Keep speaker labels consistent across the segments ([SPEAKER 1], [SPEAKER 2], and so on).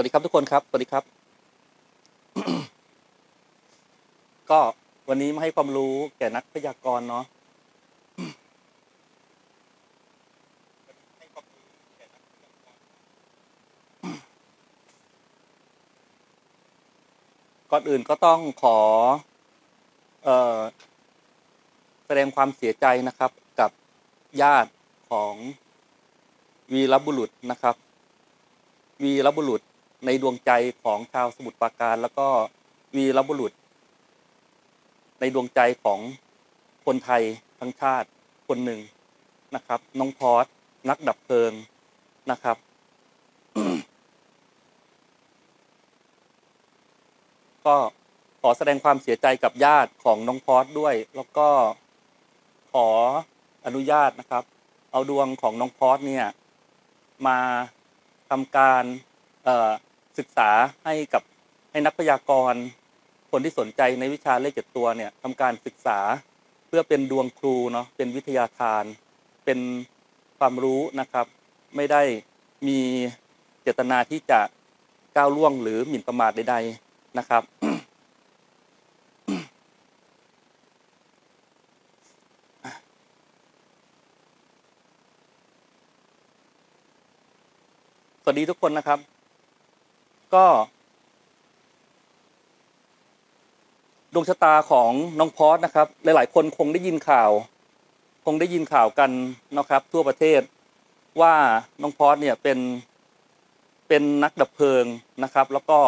[SPEAKER 1] วัสดีครับทุกคนครับ สวัสดีครับ ก็วันนี้มาให้ความรู้แก่นักพยากรณ์เนาะก่อนอื่นก็ต้องขอ เออแสดงความเสียใจนะครับ กับญาติของวีรบุรุษนะครับ วีรบุรุษ ในดวงใจของชาวสมุทรปราการ แล้วก็วีรบุรุษ ในดวงใจของคนไทยทั้งชาติคนหนึ่งนะครับ น้องพอสนักดับเพลิงนะครับ ก็ขอแสดงความเสียใจกับญาติของน้องพอสด้วย แล้วก็ขออนุญาตนะครับ เอาดวงของน้องพอสเนี่ย มาทำการ เอ่อ ศึกษาให้กับให้นักพยากรณ์ คนที่สนใจในวิชาเลขเจ็ดตัวเนี่ยทำการศึกษาเพื่อเป็นดวงครูเนาะเป็นวิทยาทาน เป็นความรู้นะครับ ไม่ได้มีเจตนาที่จะก้าวล่วงหรือหมิ่นประมาทใดๆนะครับ สวัสดีทุกคนนะครับ ก็ดวงชะตาของน้องพอสนะครับ หลาย ๆ คนคงได้ยินข่าว คงได้ยินข่าวกันนะครับ ทั่วประเทศว่าน้องพอสเนี่ยเป็นเป็นนักดับเพลิงนะครับ แล้วก็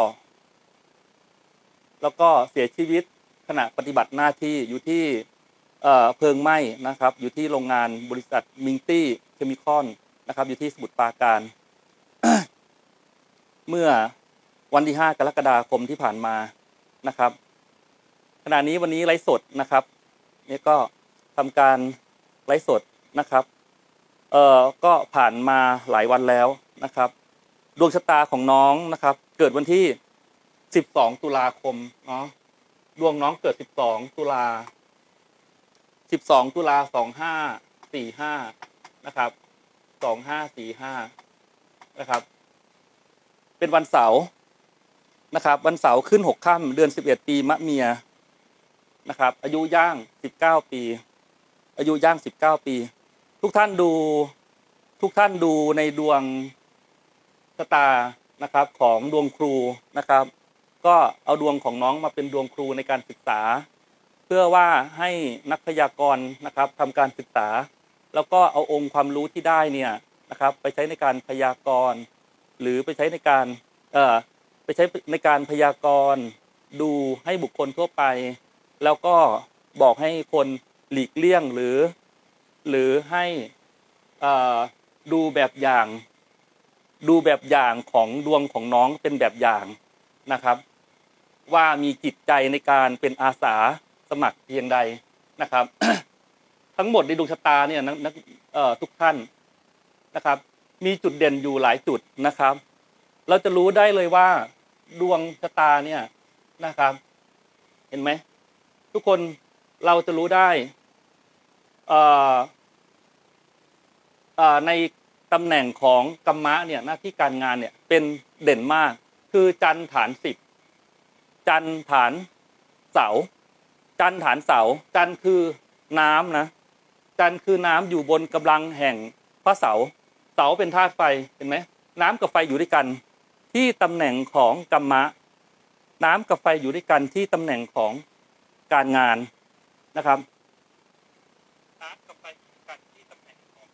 [SPEAKER 1] แล้วก็เสียชีวิตขณะปฏิบัติหน้าที่อยู่ที่เพลิงไหม้นะครับ อยู่ที่โรงงานบริษัทมิงตี้เคมีคอนนะครับ อยู่ที่สมุทรปราการ เมื่อ วันที่ 5 กรกฎาคมที่ผ่านมานะครับ ขณะนี้วันนี้ไลฟ์สดนะครับนี่ก็ทำการไลฟ์สดนะครับเอ่อก็ผ่านมาหลายวันแล้วนะครับ ดวงชะตาของน้องนะครับ เกิดวันที่ 12 ตุลาคมเนาะดวงน้องเกิด 12 ตุลา 12 ตุลา 2545 นะครับ 2545 นะครับ เป็นวันเสาร์ นะครับ วันเสาร์ขึ้นหกค่ำเดือนสิบเอ็ดปีมะเมียนะครับ อายุย่างสิบเก้าปี อายุย่างสิบเก้าปี ทุกท่านดูทุกท่านดูในดวงชะตานะครับของดวงครูนะครับ ก็เอาดวงของน้องมาเป็นดวงครูในการศึกษา เพื่อว่าให้นักพยากรณ์นะครับทำการศึกษา แล้วก็เอาองค์ความรู้ที่ได้เนี่ยนะครับ ไปใช้ในการพยากรณ์ หรือไปใช้ในการเอ่อ ใช้ในการพยากรณ์ดูให้บุคคลทั่วไป แล้วก็บอกให้คนหลีกเลี่ยงหรือ หรือให้ดูแบบอย่าง ดูแบบอย่างของดวงของน้องเป็นแบบอย่างนะครับ ว่ามีจิตใจในการเป็นอาสาสมัครเพียงใดนะครับ ทั้งหมดในดวงชะตาเนี่ยนักทุกท่านนะครับ มีจุดเด่นอยู่หลายจุดนะครับ เราจะรู้ได้เลยว่า ดวงชะตาเนี่ยนะครับ เห็นไหม ทุกคนเราจะรู้ได้ในตำแหน่งของกรรมะเนี่ยหน้าที่การงานเนี่ยเป็นเด่นมาก คือจันฐานสิบจันฐานเสา จันฐานเสา จันคือน้ำนะ จันคือน้ำอยู่บนกำลังแห่งพระเสา เสาเป็นธาตุไฟเห็นไหมน้ำกับไฟอยู่ด้วยกัน ที่ตำแหน่งของกรรมะ น้ำกับไฟอยู่ด้วยกันที่ตำแหน่งของการงานนะครับน้ำกับไฟอยู่ด้วยกันที่ตำแหน่งของ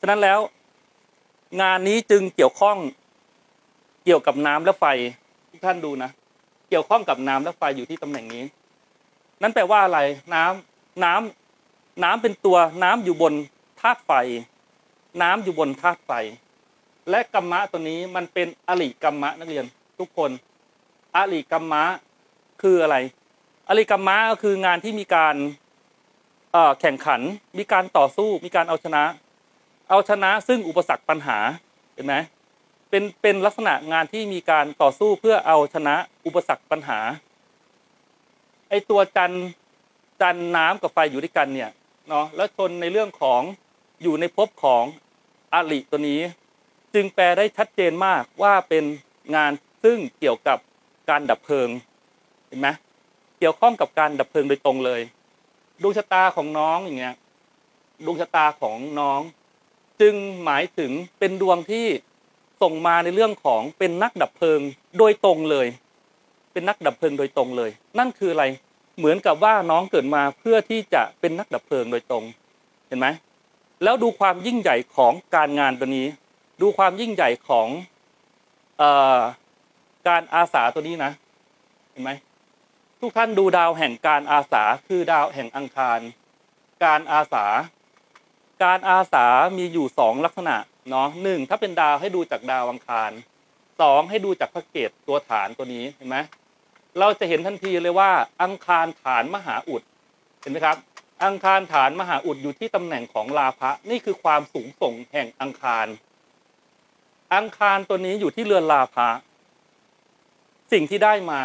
[SPEAKER 1] ฉะนั้นแล้ว งานนี้จึงเกี่ยวข้องเกี่ยวกับน้ำและไฟทุกท่านดูนะ เกี่ยวข้องกับน้ำและไฟอยู่ที่ตำแหน่งนี้ นั่นแปลว่าอะไรน้ำน้ำน้ำเป็นตัวน้ำอยู่บนธาตุไฟ น้ำอยู่บนธาตุไฟ และกรรมะตัวนี้มันเป็นอริกรรมะนักเรียนทุกคน อริกรรมะคืออะไร อริกรรมะก็คืองานที่มีการแข่งขัน มีการต่อสู้ มีการเอาชนะ เอาชนะซึ่งอุปสรรคปัญหาเห็นไหมเป็นเป็นลักษณะงานที่มีการต่อสู้เพื่อเอาชนะอุปสรรคปัญหาไอตัวจันจันน้ำกับไฟอยู่ด้วยกันเนี่ยเนาะแล้วชนในเรื่องของอยู่ในภพของอริตัวนี้ จึงแปลได้ชัดเจนมากว่าเป็นงานซึ่งเกี่ยวกับการดับเพลิงเห็นไหมเกี่ยวข้องกับการดับเพลิงโดยตรงเลยดวงชะตาของน้องอย่างเงี้ยดวงชะตาของน้อง จึงหมายถึงเป็นดวงที่ส่งมาในเรื่องของเป็นนักดับเพลิงโดยตรงเลย เป็นนักดับเพลิงโดยตรงเลย นั่นคืออะไรเหมือนกับว่าน้องเกิดมาเพื่อที่จะเป็นนักดับเพลิงโดยตรง เห็นไหมแล้วดูความยิ่งใหญ่ของการงานตัวนี้ ดูความยิ่งใหญ่ของอการอาสาตัวนี้นะ เห็นไหมทุกท่านดูดาวแห่งการอาสาคือดาวแห่งอังคาร การอาสา การอาสามีอยู่สองลักษณะเนาะหนึ่งถ้าเป็นดาวให้ดูจากดาวอังคารสองให้ดูจากพระเกตตัวฐานตัวนี้เห็นไหมเราจะเห็นทันทีเลยว่า อังคารฐานมหาอุดเห็นไหมครับ อังคารฐานมหาอุดอยู่ที่ตำแหน่งของลาภะนี่คือความสูงส่งแห่งอังคาร อังคารตัวนี้อยู่ที่เรือนลาภะสิ่งที่ได้มา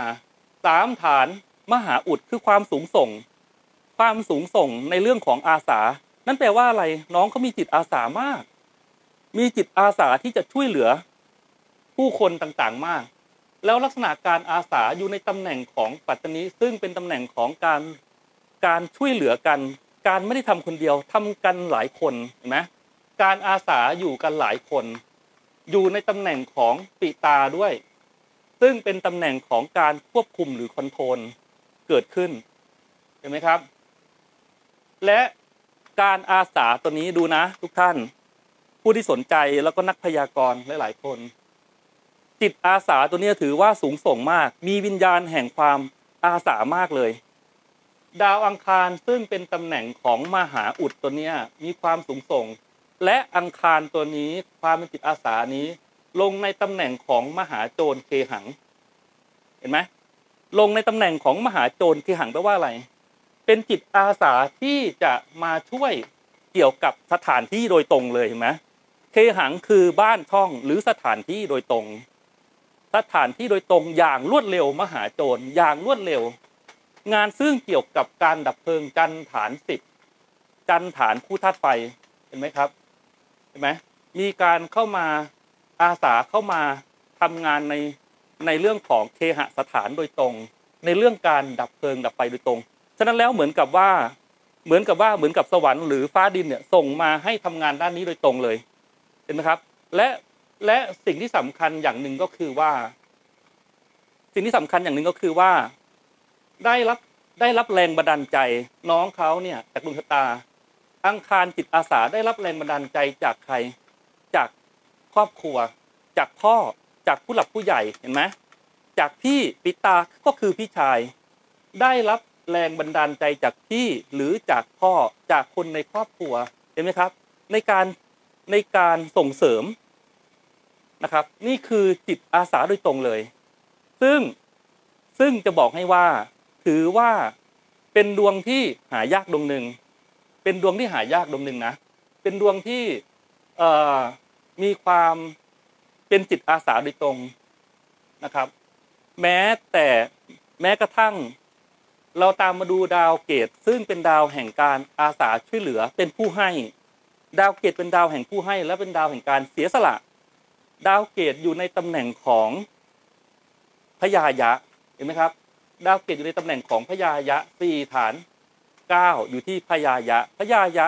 [SPEAKER 1] สามฐานมหาอุดคือความสูงส่ง ความสูงส่งในเรื่องของอาสา นั่นแปลว่าอะไรน้องเขามีจิตอาสามาก มีจิตอาสาที่จะช่วยเหลือ ผู้คนต่างๆมาก แล้วลักษณะการอาสาอยู่ในตำแหน่งของปัตตานีซึ่งเป็นตำแหน่งของการการช่วยเหลือกัน การไม่ได้ทำคนเดียวทำกันหลายคนเห็นไหมการอาสาอยู่กันหลายคน อยู่ในตำแหน่งของปิตาด้วย ซึ่งเป็นตำแหน่งของการควบคุมหรือคอนโทรลเกิดขึ้น เห็นไหมครับ และการอาสาตัวนี้ดูนะ ทุกท่าน ผู้ที่สนใจแล้วก็นักพยากรณ์หลาย ๆ คน จิตอาสาตัวนี้ถือว่าสูงส่งมาก มีวิญญาณแห่งความอาสามากเลย ดาวอังคารซึ่งเป็นตำแหน่งของมหาอุดตัวนี้มีความสูงส่ง และอังคารตัวนี้ความเป็นจิตอาสานี้ ลงในตำแหน่งของมหาโจรเคหัง เห็นไหมลงในตำแหน่งของมหาโจรเคหังแปลว่าอะไร เป็นจิตอาสาที่จะมาช่วยเกี่ยวกับสถานที่โดยตรงเลยเห็นไหมเคหังคือบ้านช่องหรือสถานที่โดยตรง สถานที่โดยตรงอย่างรวดเร็วมหาโจรอย่างรวดเร็ว งานซึ่งเกี่ยวกับการดับเพลิงจันฐานสิบจันฐานคู่ธาตุไฟเห็นไหมครับ ห็นไหมมีการเข้ามาอาสาเข้ามาทำงานในในเรื่องของเคหสถานโดยตรง ในเรื่องการดับเพลิงดับไฟโดยตรง ฉะนั้นแล้วเหมือนกับว่าเหมือนกับว่าเหมือนกับสวรรค์หรือฟ้าดินเนี่ยส่งมาให้ทำงานด้านนี้โดยตรงเลยเห็นไหมครับ และและสิ่งที่สำคัญอย่างหนึ่งก็คือว่า สิ่งที่สำคัญอย่างหนึ่งก็คือว่า ได้รับได้รับแรงบันดาลใจน้องเขาเนี่ยจากดวงชะตา อังคารจิตอาสาได้รับแรงบันดาลใจจากใคร จากครอบครัว จากพ่อ จากผู้หลักผู้ใหญ่เห็นไหมจากพี่ปิตาก็คือพี่ชาย ได้รับแรงบันดาลใจจากพี่หรือจากพ่อจากคนในครอบครัวเห็นไหมครับ ในการในการส่งเสริมนะครับ นี่คือจิตอาสาโดยตรงเลย ซึ่งซึ่งจะบอกให้ว่า ถือว่าเป็นดวงที่หายากดวงหนึ่ง เป็นดวงที่หายากดวงหนึ่งนะ เป็นดวงที่มีความเป็นจิตอาสาโดยตรงนะครับ แม้แต่แม้กระทั่ง เราตามมาดูดาวเกตุซึ่งเป็นดาวแห่งการอาสาช่วยเหลือเป็นผู้ให้ ดาวเกตุเป็นดาวแห่งผู้ให้ และเป็นดาวแห่งการเสียสละ ดาวเกตุอยู่ในตำแหน่งของพญายะเห็นไหมครับ ดาวเกตุอยู่ในตำแหน่งของพญายะสี่ฐาน ก้าอยู่ที่พญายะพญายะ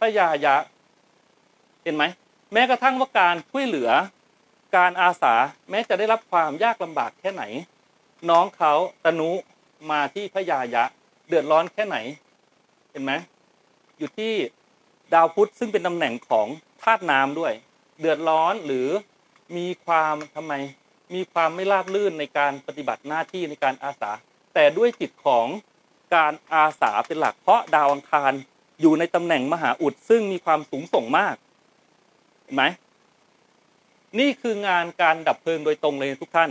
[SPEAKER 1] พญายะ เห็นไหม แม้กระทั่งว่าการช่วยเหลือ การอาสาแม้จะได้รับความยากลำบากแค่ไหน น้องเขาตนุมาที่พญายะ เดือดร้อนแค่ไหน เห็นไหมอยู่ที่ดาวพุธซึ่งเป็นตำแหน่งของธาตุน้ำด้วย เดือดร้อนหรือมีความทำไม มีความไม่ราบรื่นในการปฏิบัติหน้าที่ในการอาสา แต่ด้วยจิตของ การอาสาเป็นหลัก เพราะดาวอังคารอยู่ในตำแหน่งมหาอุดซึ่งมีความสูงส่งมากเห็นไหมนี่คืองานการดับเพลิงโดยตรงเลยทุกท่าน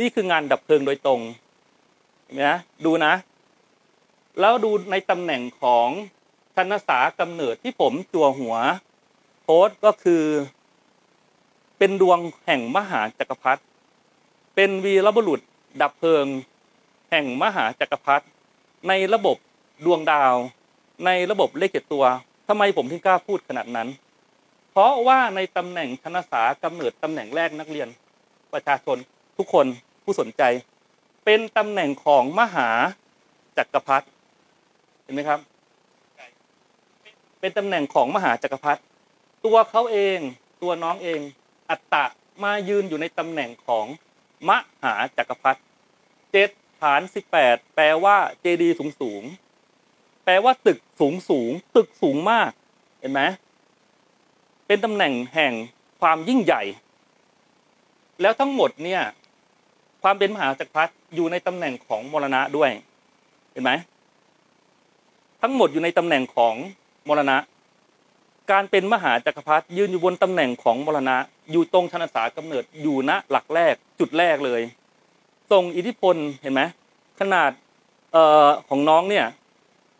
[SPEAKER 1] นี่คืองานดับเพลิงโดยตรงเห็นไหมนะดูนะ แล้วดูในตำแหน่งของชนสากำเนิดที่ผมจัวหัวโพสก็คือ เป็นดวงแห่งมหาจักรพรรดิเป็นวีรบุรุษดับเพลิง แห่งมหาจักรพรรดิ ในระบบดวงดาว ในระบบเลขเจ็ดตัวทำไมผมถึงกล้าพูดขนาดนั้น เพราะว่าในตำแหน่งชนสากำเนิดตำแหน่งแรกนักเรียน ประชาชนทุกคนผู้สนใจ เป็นตำแหน่งของมหาจักรพรรดิเห็นไหมครับ เป็นตำแหน่งของมหาจักรพรรดิตัวเขาเองตัวน้องเองอัตตะมายืนอยู่ในตำแหน่งของมหาจักรพรรดิเจ็ด ฐานสิบแปดแปลว่าเจดีสูงสูง แปลว่าตึกสูงสูง ตึกสูงมาก เห็นไหมเป็นตำแหน่งแห่งความยิ่งใหญ่ แล้วทั้งหมดเนี่ย ความเป็นมหาจักรพรรดิอยู่ในตำแหน่งของมรณะด้วย เห็นไหมทั้งหมดอยู่ในตำแหน่งของมรณะ การเป็นมหาจักรพรรดิยืนอยู่บนตำแหน่งของมรณะ อยู่ตรงชนสากำเนิดอยู่ณหลักแรกจุดแรกเลย ทรงอิทธิพลเห็นไหมขนาดเอ่อของน้องเนี่ย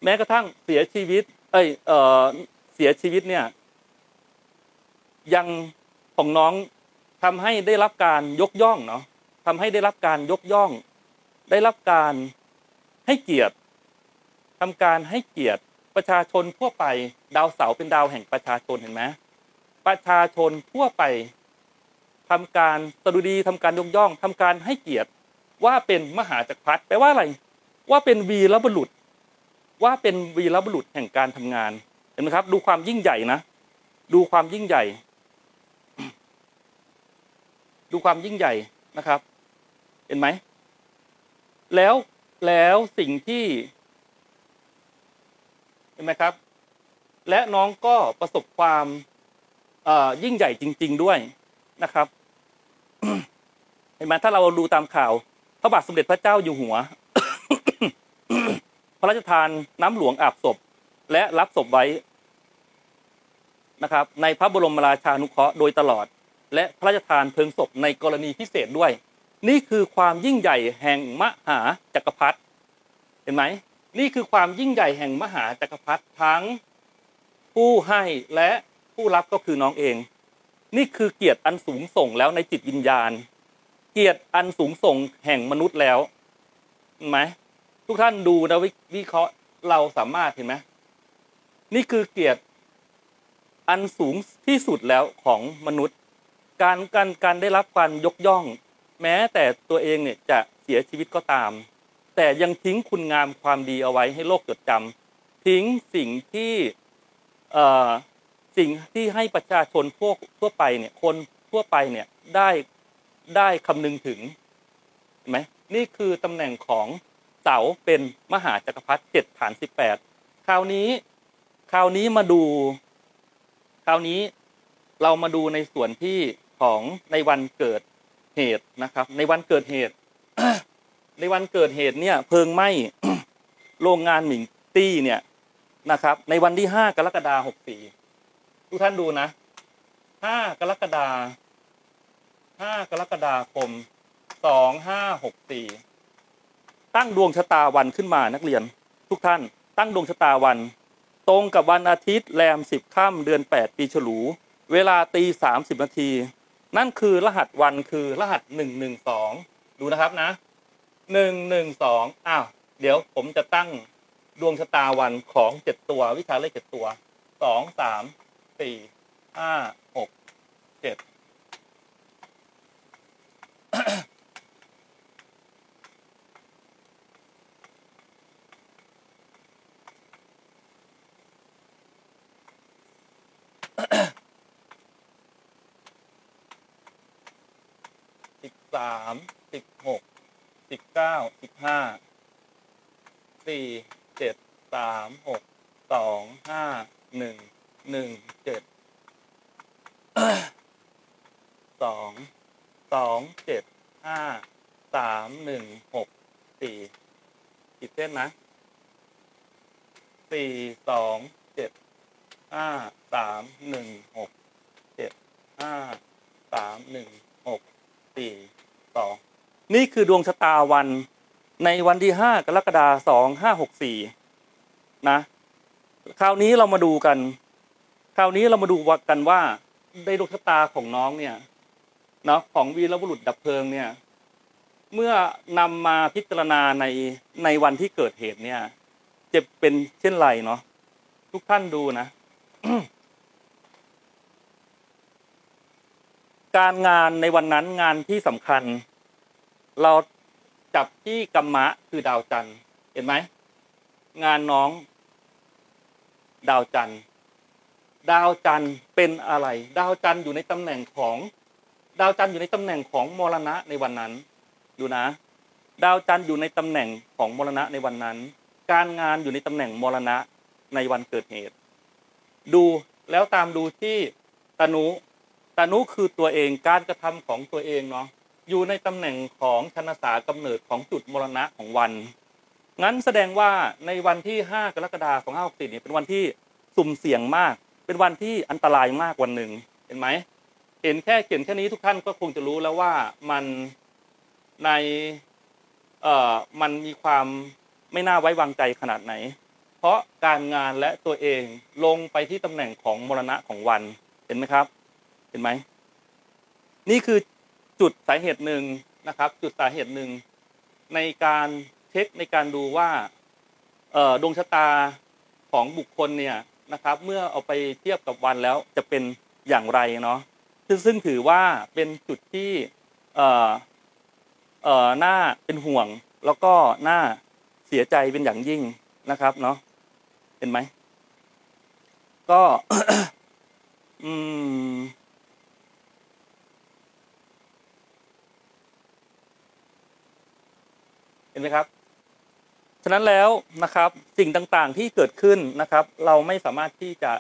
[SPEAKER 1] แม้กระทั่งเสียชีวิต เอ้ยเอ่อเสียชีวิตเนี่ย ยังของน้องทำให้ได้รับการยกย่องเนาะทำให้ได้รับการยกย่อง ได้รับการให้เกียรติทำการให้เกียรติประชาชนทั่วไป ดาวเสาเป็นดาวแห่งประชาชนเห็นไหมประชาชนทั่วไปทำการสดุดีทำการยกย่องทำการให้เกียรติ ว่าเป็นมหาจักรพรรดิแปลว่าอะไร ว่าเป็นวีรบุรุษ ว่าเป็นวีรบุรุษแห่งการทำงาน เห็นไหมครับ ดูความยิ่งใหญ่นะ ดูความยิ่งใหญ่ ดูความยิ่งใหญ่นะครับ เห็นไหม แล้วแล้วสิ่งที่ เห็นไหมครับ และน้องก็ประสบความอ่อยิ่งใหญ่จริง ๆด้วยนะครับเห็นไหมถ้าเราดูตามข่าว พระบาทสมเด็จพระเจ้าอยู่หัว พระราชทานน้ำหลวงอาบศพ และรับศพไว้นะครับ ในพระบรมราชานุเคราะห์โดยตลอด และพระราชทานเพลิงศพในกรณีพิเศษด้วย นี่คือความยิ่งใหญ่แห่งมหาจักรพรรดิเห็นไหมนี่คือความยิ่งใหญ่แห่งมหาจักรพรรดิทั้งผู้ให้และผู้รับก็คือน้องเอง นี่คือเกียรติอันสูงส่งแล้วในจิตวิญญาณ เกียรติอันสูงส่งแห่งมนุษย์แล้วเห็นไหมทุกท่านดูนะวิวิเคราะห์เราสามารถเห็นไหมนี่คือเกียรติอันสูงที่สุดแล้วของมนุษย์ การการการได้รับการยกย่อง แม้แต่ตัวเองเนี่ยจะเสียชีวิตก็ตาม แต่ยังทิ้งคุณงามความดีเอาไว้ให้โลกจดจำทิ้งสิ่งที่เอ่อสิ่งที่ให้ประชาชนทั่วทั่วไปเนี่ยคนทั่วไปเนี่ยได้ ได้คำนึงถึงไหมนี่คือตำแหน่งของเสาเป็นมหาจักรพรรดิเจ็ดฐานสิบแปดคราวนี้ คราวนี้มาดู คราวนี้เรามาดูในส่วนที่ของในวันเกิดเหตุนะครับ ในวันเกิดเหตุ ในวันเกิดเหตุเนี่ย เพลิงไหมโรงงานหมิงตี้เนี่ยนะครับ ในวันที่ห้ากรกฎาคมหกสี่ทุกท่านดูนะห้ากรกฎาคม 5 กรกฎาคม 2564 ตั้งดวงชะตาวันขึ้นมานักเรียน ทุกท่านตั้งดวงชะตาวัน ตรงกับวันอาทิตย์แรม 10ค่ำเดือน 8 ปีฉลู เวลาตี30นาทีนั่นคือรหัสวันคือรหัส 112 ดูนะครับนะ 112 อ้าว เดี๋ยวผมจะตั้งดวงชะตาวันของ 7 ตัววิชาเลข 7 ตัว 2 3 4 5 6 7 สิบสามสิบหกสิบเก้าสิบห้าสี่เจ็ดสามหกสองห้าหนึ่งหนึ่งเจ็ดสอง สองเจ็ดห้าสามหนึ่งหกสี่อีกเส้นนะสี่สองเจ็ดห้าสามหนึ่งหกเจ็ดห้าสามหนึ่งหกสี่สองนี่คือดวงชะตาวันในวันที่ห้ากรกฎาสองห้าหกสี่นะ คราวนี้เรามาดูกัน คราวนี้เรามาดูกันว่าในดวงชะตาของน้องเนี่ย นาะของวีรบุรุษดับเพลิงเนี่ย เมื่อนำมาพิจารณาในในวันที่เกิดเหตุเนี่ยจะเป็นเช่นไรเนาะทุกท่านดูนะ การงานในวันนั้นงานที่สำคัญ เราจับที่กัมมะคือดาวจันทร์เห็นไหมงานน้อง ดาวจันทร์ดาวจันทร์เป็นอะไร ดาวจันทร์อยู่ในตำแหน่งของ ดาวจันทร์อยู่ในตำแหน่งของมรณะในวันนั้น ดูนะ ดาวจันทร์อยู่ในตำแหน่งของมรณะในวันนั้น การงานอยู่ในตำแหน่งมรณะในวันเกิดเหตุ ดูแล้วตามดูที่ตนุตนุคือตัวเองการกระทำของตัวเองเนาะอยู่ในตำแหน่งของชนสากำเนิดของจุดมรณะของวัน งั้นแสดงว่าในวันที่ 5 กรกฎาคม2564เนี่ยเป็นวันที่สุ่มเสี่ยงมาก เป็นวันที่อันตรายมากวันหนึ่งเห็นไหม เห็นแค่เขียนแค่นี้ทุกท่านก็คงจะรู้แล้วว่ามันในเอ่อมันมีความไม่น่าไว้วางใจขนาดไหน เพราะการงานและตัวเองลงไปที่ตำแหน่งของมรณะของวันเห็นไหมครับ เห็นไหมนี่คือจุดสาเหตุหนึ่งนะครับ จุดสาเหตุหนึ่งในการเช็คในการดูว่าเอ่อดวงชะตาของบุคคลเนี่ยนะครับ เมื่อเอาไปเทียบกับวันแล้วจะเป็นอย่างไรเนาะ ซึ่งถือว่าเป็นจุดที่เอ่อเอ่อน่าเป็นห่วง แล้วก็หน่าเสียใจเป็นอย่างยิ่งนะครับเนาะเห็นไหมก็อืมเห็นไหมครับ ฉะนั้นแล้วนะครับสิ่งต่างๆที่เกิดขึ้นนะครับ เราไม่สามารถที่จะ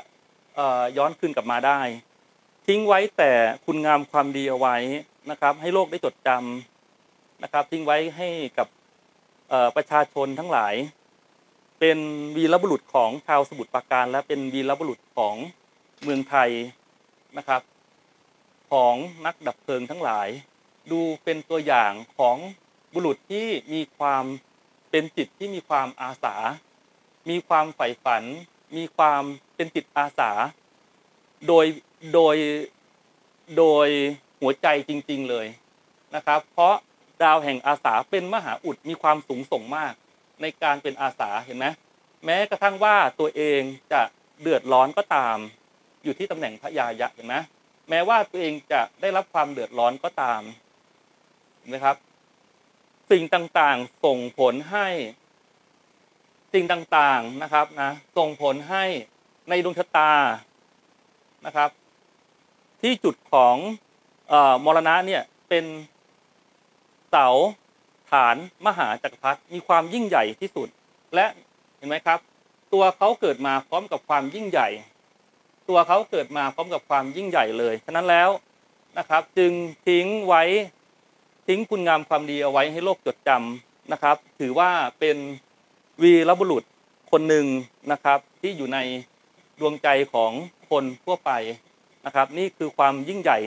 [SPEAKER 1] ย้อนคืนกลับมาได้ ทิ้งไว้แต่คุณงามความดีเอาไว้นะครับ ให้โลกได้จดจำนะครับ ทิ้งไว้ให้กับประชาชนทั้งหลาย เป็นวีรบุรุษของชาวสมุทรปราการ และเป็นวีรบุรุษของเมืองไทยนะครับ ของนักดับเพลิงทั้งหลาย ดูเป็นตัวอย่างของบุรุษที่มีความเป็นจิตที่มีความอาสา มีความใฝ่ฝัน มีความเป็นจิตอาสา โดยโดยโดยหัวใจจริง ๆเลยนะครับ เพราะดาวแห่งอาสาเป็นมหาอุดมีความสูงส่งมากในการเป็นอาสาเห็นไหมแม้กระทั่งว่าตัวเองจะเดือดร้อนก็ตาม อยู่ที่ตำแหน่งพระยายะเห็นไหมแม้ว่าตัวเองจะได้รับความเดือดร้อนก็ตามเห็นไหมครับ สิ่งต่างๆส่งผลให้ สิ่งต่างๆนะครับนะส่งผลให้ในดวงชะตา นะครับ ที่จุดของอมรณะเนี่ยเป็นเสาฐานมหาจักรพรรดิมีความยิ่งใหญ่ที่สุด และเห็นไหมครับ ตัวเขาเกิดมาพร้อมกับความยิ่งใหญ่ ตัวเขาเกิดมาพร้อมกับความยิ่งใหญ่เลยฉะนั้นแล้วนะครับ จึงทิ้งไว้ทิ้งคุณงามความดีเอาไว้ให้โลกจดจำนะครับ ถือว่าเป็นวีรบุรุษคนหนึ่งนะครับที่อยู่ใน ดวงใจของคนทั่วไปนะครับ นี่คือความยิ่งใหญ่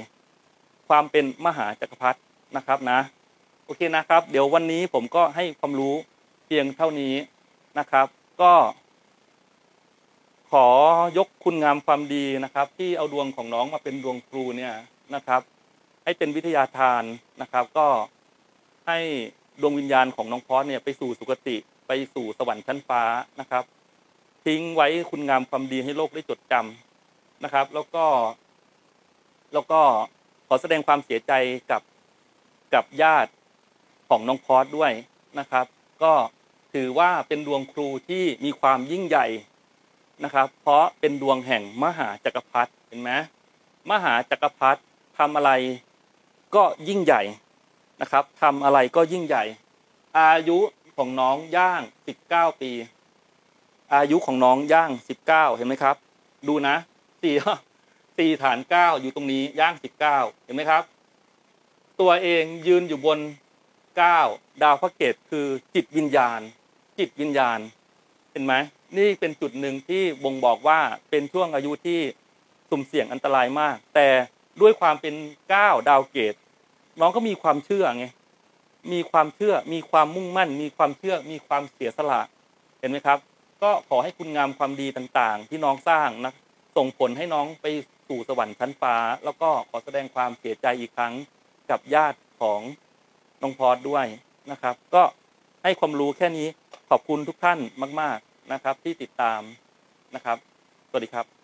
[SPEAKER 1] ความเป็นมหาจักรพรรดินะครับนะ โอเคนะครับ เดี๋ยววันนี้ผมก็ให้ความรู้เพียงเท่านี้นะครับ ก็ ขอยกคุณงามความดีนะครับ ที่เอาดวงของน้องมาเป็นดวงครูเนี่ยนะครับ ให้เป็นวิทยาทานนะครับ ก็ให้ดวงวิญญาณของน้องพอสเนี่ยไปสู่สุคติไปสู่สวรรค์ชั้นฟ้านะครับ ทิ้งไว้คุณงามความดีให้โลกได้จดจำนะครับ แล้วก็ แล้วก็ขอแสดงความเสียใจกับกับญาติของน้องพอสด้วยนะครับ ก็ถือว่าเป็นดวงครูที่มีความยิ่งใหญ่นะครับ เพราะเป็นดวงแห่งมหาจักรพรรดิเห็นไหมมหาจักรพรรดิทำอะไรก็ยิ่งใหญ่นะครับทำอะไรก็ยิ่งใหญ่ อายุของน้องย่าง 19 ปี อายุของน้องย่าง19เห็นไหมครับ ดูนะสี่สี่ฐานเก้าอยู่ตรงนี้ย่าง19เห็นไหมครับ ตัวเองยืนอยู่บน9ดาวพระเกตคือจิตวิญญาณ จิตวิญญาณ เห็นไหมนี่เป็นจุดหนึ่งที่บ่งบอกว่าเป็นช่วงอายุที่สุ่มเสี่ยงอันตรายมาก แต่ด้วยความเป็น9ดาวเกตน้องก็มีความเชื่อไงมีความเชื่อมีความมุ่งมั่น มีความเชื่อมีความเสียสละเห็นไหมครับ ก็ขอให้คุณงามความดีต่างๆ ที่น้องสร้างนะส่งผลให้น้องไปสู่สวรรค์ชั้นฟ้า แล้วก็ขอแสดงความเสียใจอีกครั้งกับญาติของน้องพอดด้วยนะครับ ก็ให้ความรู้แค่นี้ขอบคุณทุกท่านมาก ๆนะครับ ที่ติดตามนะครับ สวัสดีครับ